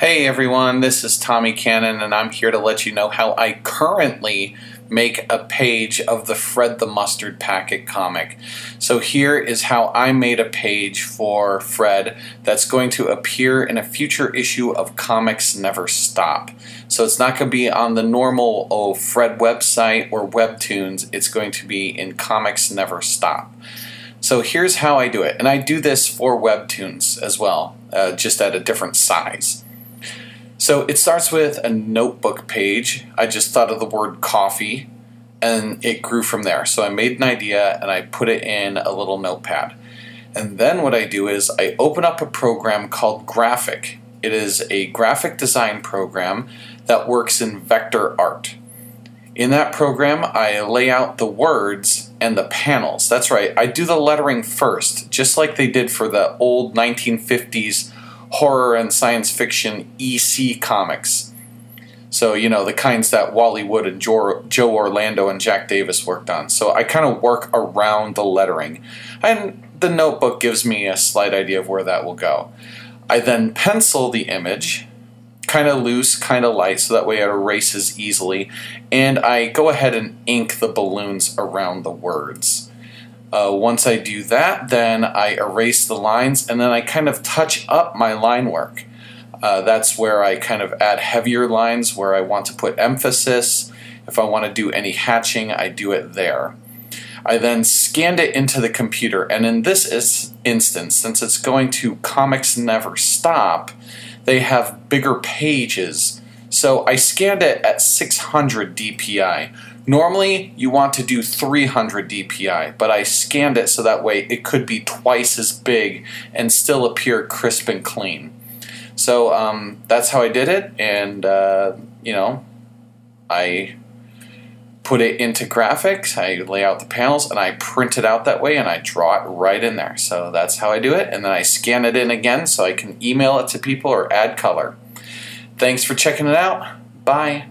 Hey everyone, this is Tommy Cannon, and I'm here to let you know how I currently make a page of the Fred the Mustard Packet comic. So here is how I made a page for Fred that's going to appear in a future issue of Comics Never Stop. So it's not going to be on the normal oh, Fred website or Webtoons, it's going to be in Comics Never Stop. So here's how I do it, and I do this for Webtoons as well, uh, just at a different size. So it starts with a notebook page. I just thought of the word coffee and it grew from there. So I made an idea and I put it in a little notepad. And then what I do is I open up a program called Graphic. It is a graphic design program that works in vector art. In that program, I lay out the words and the panels. That's right, I do the lettering first, just like they did for the old 1950s horror and science fiction EC comics. So, you know, the kinds that Wally Wood and Joe Orlando and Jack Davis worked on. So I kind of work around the lettering. And the notebook gives me a slight idea of where that will go. I then pencil the image, kind of loose, kind of light, so that way it erases easily. And I go ahead and ink the balloons around the words. Uh, once I do that, then I erase the lines and then I kind of touch up my line work. Uh, that's where I kind of add heavier lines where I want to put emphasis. If I want to do any hatching, I do it there. I then scanned it into the computer, and in this is instance, since it's going to Comics Never Stop, they have bigger pages. So I scanned it at 600 DPI, Normally, you want to do 300 DPI, but I scanned it so that way it could be twice as big and still appear crisp and clean. So um, that's how I did it, and uh, you know, I put it into graphics, I lay out the panels, and I print it out that way, and I draw it right in there. So that's how I do it, and then I scan it in again so I can email it to people or add color. Thanks for checking it out. Bye.